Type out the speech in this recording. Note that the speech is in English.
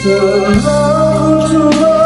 Menjadi kata